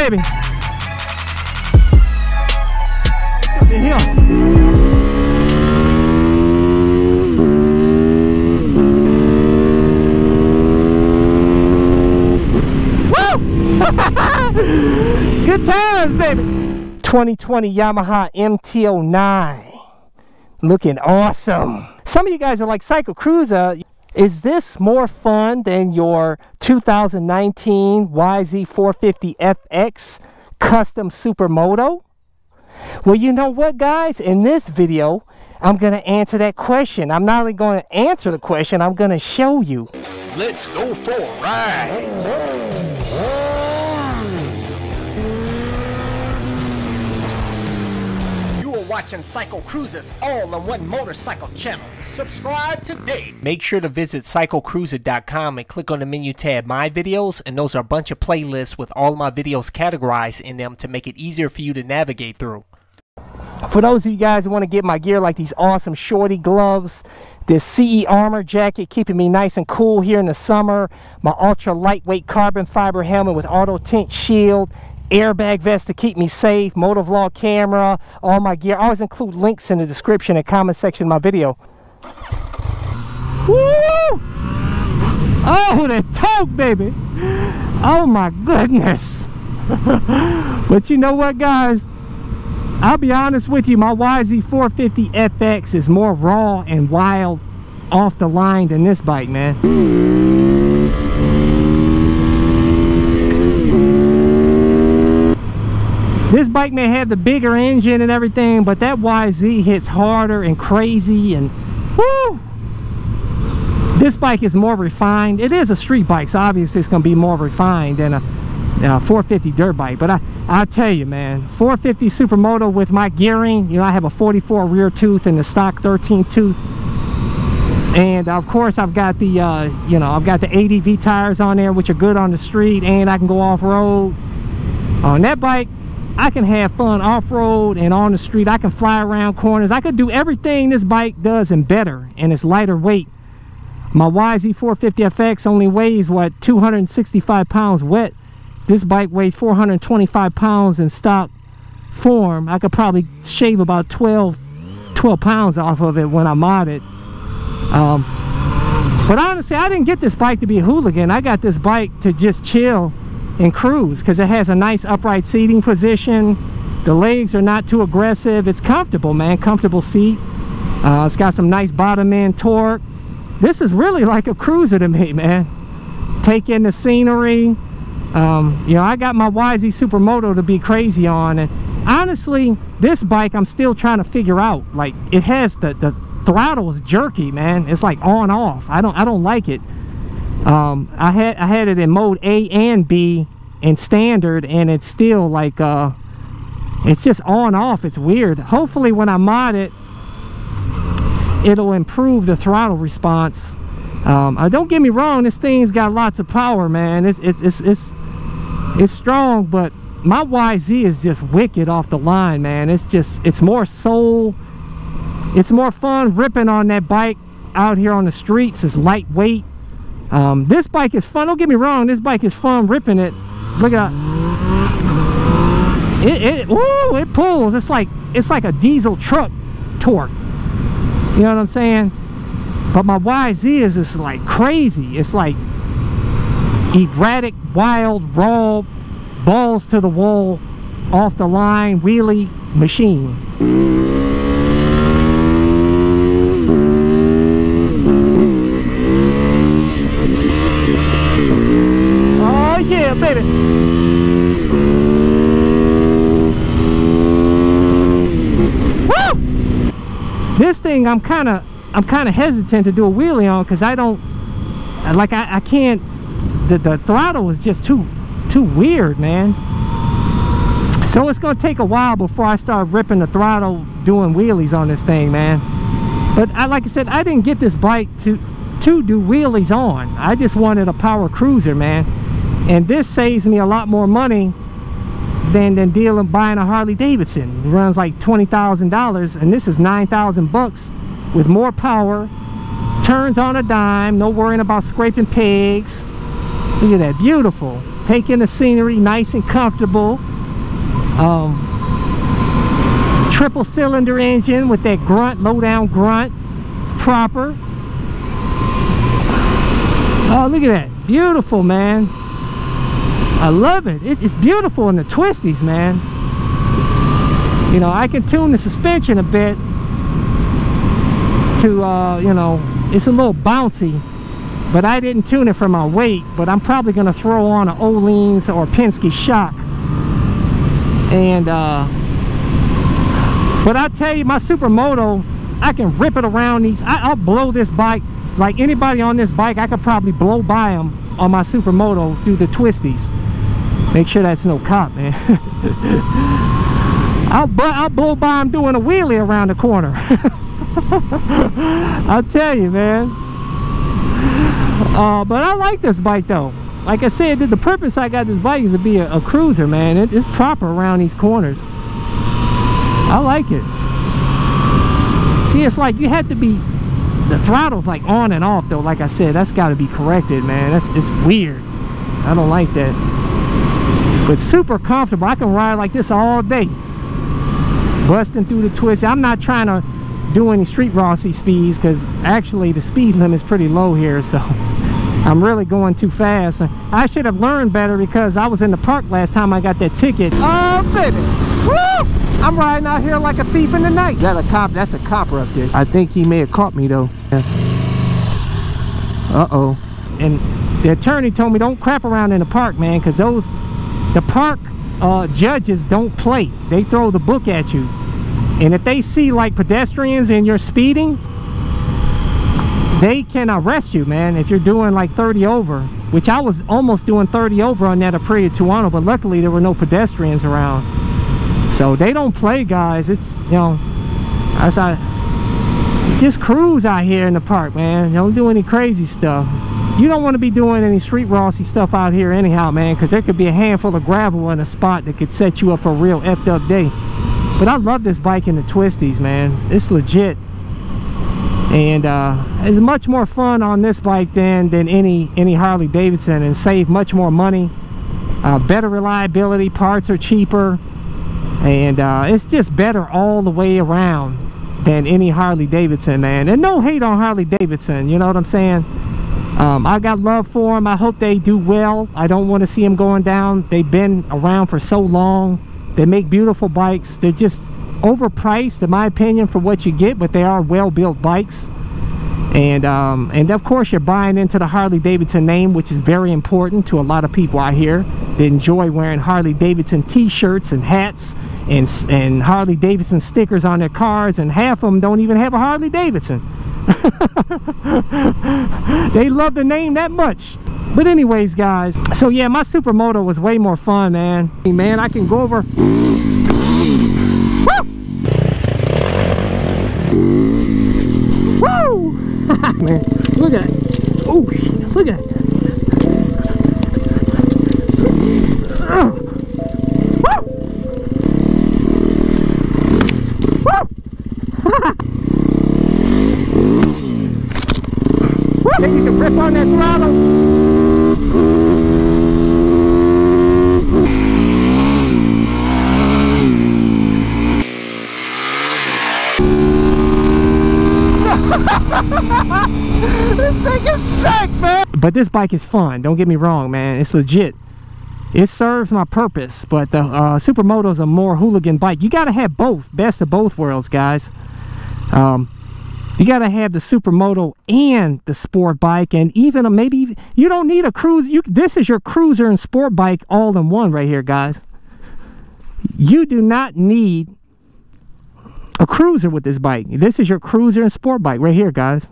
baby. Look at him. Woo! Good times, baby. 2020 Yamaha MT-09. Looking awesome. Some of you guys are like CycleCruza. Is this more fun than your 2019 YZ450FX Custom Supermoto? Well, you know what, guys? In this video, I'm going to answer that question. I'm not only going to answer the question, I'm going to show you. Let's go for a ride. Watching CycleCruza's all on one motorcycle channel. Subscribe today. Make sure to visit cyclecruza.com and click on the menu tab My Videos, and those are a bunch of playlists with all my videos categorized in them to make it easier for you to navigate through. For those of you guys who want to get my gear like these awesome shorty gloves, this CE armor jacket keeping me nice and cool here in the summer, my ultra lightweight carbon fiber helmet with auto tint shield, airbag vest to keep me safe, motovlog camera, all my gear. I always include links in the description and comment section of my video. Woo! Oh, the toke, baby! Oh my goodness! but you know what, guys? I'll be honest with you, my YZ450FX is more raw and wild off the line than this bike, man. This bike may have the bigger engine and everything, but that YZ hits harder and crazy and whoo! This bike is more refined. It is a street bike, so obviously it's going to be more refined than a uh, 450 dirt bike but I I'll tell you man 450 supermoto with my gearing you know I have a 44 rear tooth and the stock 13 tooth and of course I've got the uh, you know I've got the ADV tires on there which are good on the street and I can go off-road on that bike I can have fun off-road and on the street I can fly around corners I could do everything this bike does and better and it's lighter weight my YZ450FX only weighs what 265 pounds wet this bike weighs 425 pounds in stock form. I could probably shave about 12, 12 pounds off of it when I mod it. Um, but honestly, I didn't get this bike to be a hooligan. I got this bike to just chill and cruise because it has a nice upright seating position. The legs are not too aggressive. It's comfortable, man. Comfortable seat. Uh, it's got some nice bottom end torque. This is really like a cruiser to me, man. Take in the scenery um, you know i got my yz supermoto to be crazy on and honestly this bike i'm still trying to figure out like it has the the throttle is jerky man it's like on off i don't i don't like it um, i had i had it in mode a and b and standard and it's still like uh it's just on off. It's weird. Hopefully when i mod it it'll improve the throttle response. Um, uh, don't get me wrong this thing's got lots of power man. It, it, it's it's it's strong but my YZ is just wicked off the line man. It's just it's more soul it's more fun ripping on that bike out here on the streets. It's lightweight um, this bike is fun. Don't get me wrong. This bike is fun ripping it. Look at it it, ooh, it pulls. It's like it's like a diesel truck torque. You know what I'm saying? But my YZ is just like crazy. It's like erratic, wild, raw, balls to the wall, off the line, wheelie machine. Oh yeah, baby. Woo! This thing I'm kind of I'm kind of hesitant to do a wheelie on because I don't like I, I can't the, the throttle is just too too weird man. So it's gonna take a while before I start ripping the throttle doing wheelies on this thing man. But I like I said I didn't get this bike to to do wheelies on. I just wanted a power cruiser man. And this saves me a lot more money than than dealing buying a Harley Davidson it runs like twenty thousand dollars and this is nine thousand bucks with more power turns on a dime no worrying about scraping pegs Look at that, beautiful. take in the scenery, nice and comfortable. Um, triple cylinder engine with that grunt, low down grunt. It's proper. Oh, look at that. Beautiful, man. I love it. it. It's beautiful in the twisties, man. You know, I can tune the suspension a bit to, uh, you know, it's a little bouncy, but I didn't tune it for my weight, but I'm probably going to throw on an Öhlins or Penske shock. And, uh, but I tell you, my Supermoto, I can rip it around these. I, I'll blow this bike like anybody on this bike, I could probably blow by them on my Supermoto through the twisties. Make sure that's no cop, man. I'll, I'll blow by them doing a wheelie around the corner. I'll tell you, man. Uh, but I like this bike, though. Like I said, the purpose I got this bike is to be a, a cruiser, man. It, it's proper around these corners. I like it. See, it's like you have to be the throttle's like on and off though like I said that's got to be corrected man that's it's weird I don't like that but super comfortable I can ride like this all day busting through the twist I'm not trying to do any street Rossi speeds because actually the speed limit is pretty low here so I'm really going too fast I should have learned better because I was in the park last time I got that ticket oh baby Woo! I'm riding out here like a thief in the night. That a cop? That's a copper up there. I think he may have caught me though. Uh-oh. And the attorney told me don't crap around in the park, man, because those, the park uh, judges don't play. They throw the book at you. And if they see like pedestrians and you're speeding, they can arrest you, man, if you're doing like 30 over, which I was almost doing 30 over on that Aprilia Tuono, but luckily there were no pedestrians around. So they don't play, guys. It's, you know, as I just cruise out here in the park, man. Don't do any crazy stuff. You don't want to be doing any street Rossi stuff out here anyhow, man, because there could be a handful of gravel in a spot that could set you up for a real effed up day. But I love this bike in the twisties, man. It's legit. And uh, it's much more fun on this bike than, than any, any Harley Davidson and save much more money. Uh, better reliability, parts are cheaper and uh, it's just better all the way around than any Harley Davidson man and no hate on Harley Davidson you know what I'm saying um, I got love for them I hope they do well I don't want to see them going down they've been around for so long they make beautiful bikes. They're just overpriced in my opinion for what you get but they are well built bikes. And um, and of course you're buying into the Harley Davidson name which is very important to a lot of people out here They enjoy wearing Harley Davidson t-shirts and hats and and Harley Davidson stickers on their cars and half of them don't even have a Harley Davidson they love the name that much but anyways guys so yeah my supermoto was way more fun man hey, man I can go over Woo! man. Look at that. Oh, shit. Look at that. Uh. Woo! Woo! Woo! Then you can rip on that throttle. this thing is sick, man. But this bike is fun. Don't get me wrong, man. It's legit. It serves my purpose, but the uh, Supermoto is a more hooligan bike. You got to have both. Best of both worlds, guys. Um, you got to have the Supermoto and the sport bike, and even a, maybe you don't need a cruise. You this is your cruiser and sport bike all in one right here, guys. You do not need a cruiser with this bike. This is your cruiser and sport bike right here, guys.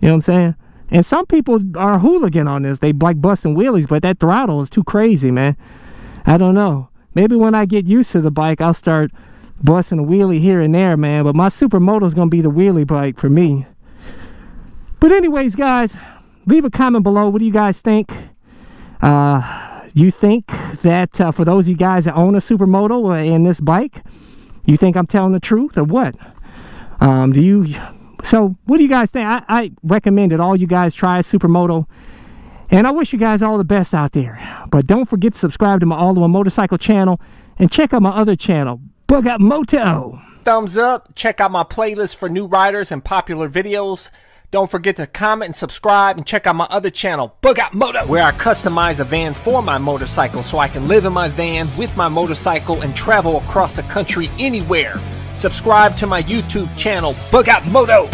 You know what I'm saying? And some people are hooligan on this. They like busting wheelies, but that throttle is too crazy, man. I don't know. Maybe when I get used to the bike, I'll start busting a wheelie here and there, man. But my Supermoto is going to be the wheelie bike for me. But anyways, guys, leave a comment below. What do you guys think? Uh, you think that uh, for those of you guys that own a Supermoto and this bike, you think I'm telling the truth or what? Um, do you so what do you guys think? I, I recommend that all you guys try Supermoto. And I wish you guys all the best out there. But don't forget to subscribe to my All in One Motorcycle channel and check out my other channel, Bug Out Moto. Thumbs up. Check out my playlist for new riders and popular videos. Don't forget to comment and subscribe and check out my other channel, Bug Out Moto, where I customize a van for my motorcycle so I can live in my van with my motorcycle and travel across the country anywhere. Subscribe to my YouTube channel, Bug Out Moto.